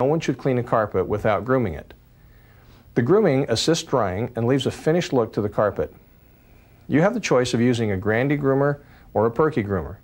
No one should clean a carpet without grooming it. The grooming assists drying and leaves a finished look to the carpet. You have the choice of using a Grandi groomer or a Perky groomer.